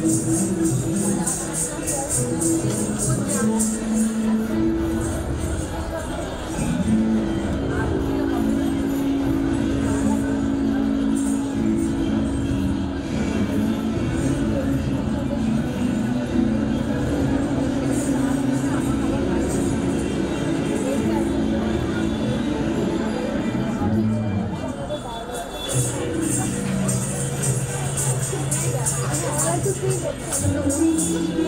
私たちはこの世にとってはもう。 그리 고, 그는너 무.